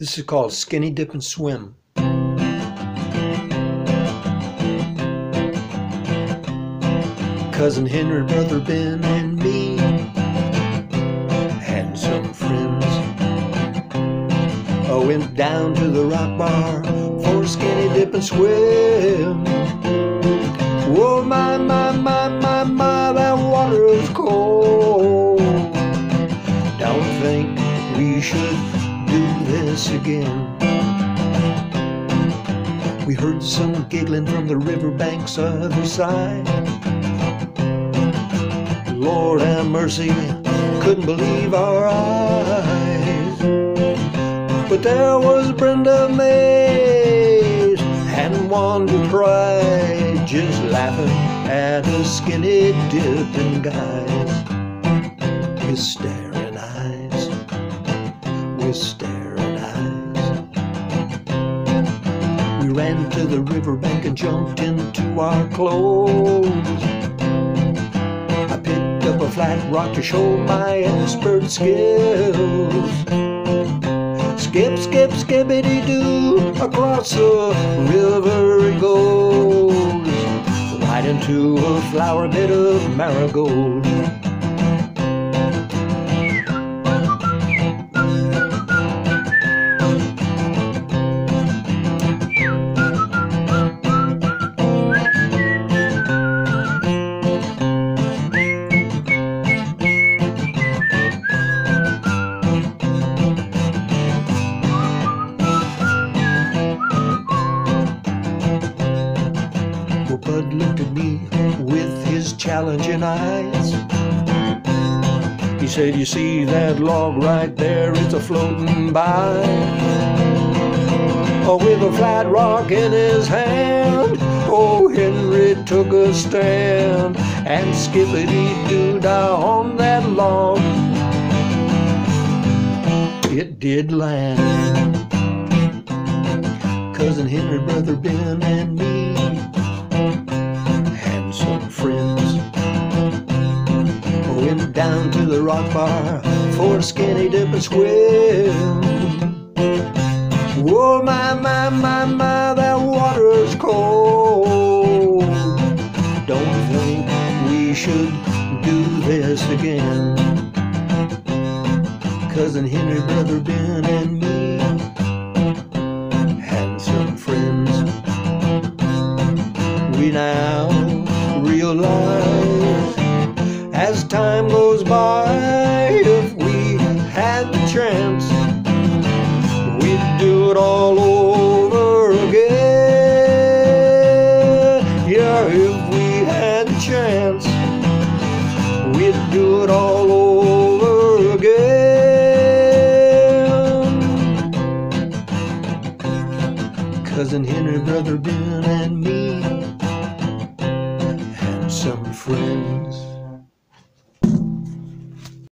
This is called Skinny Dippin' Swim. Cousin Henry, brother Ben, and me had some friends. I went down to the rock bar for skinny dip and swim. Whoa, my, my, my, my, my, that water cold. Again. We heard some giggling from the riverbank's other side. Lord have mercy, couldn't believe our eyes. But there was Brenda Mays and Wanda Pride just laughing at a skinny dipping guys with staring eyes, with to the riverbank and jumped into our clothes. I picked up a flat rock to show my expert skills. Skip, skip, skippity doo, across the river it goes, right into a flower bed of marigold. Bud looked at me with his challenging eyes. He said, You see that log right there? It's a floating by. Oh, with a flat rock in his hand. Oh, Henry took a stand and skippity doo dah on that log. It did land. Cousin Henry, brother Ben, and me down to the rock bar for a skinny dip and swim. Whoa, my, my, my, my, that water's cold. Don't think we should do this again. Cousin Henry, brother Ben, and me and some friends we now realize as time goes by, if we had the chance, we'd do it all over again. Yeah, if we had the chance, we'd do it all over again. Cousin Henry, brother Ben, and me and some friends.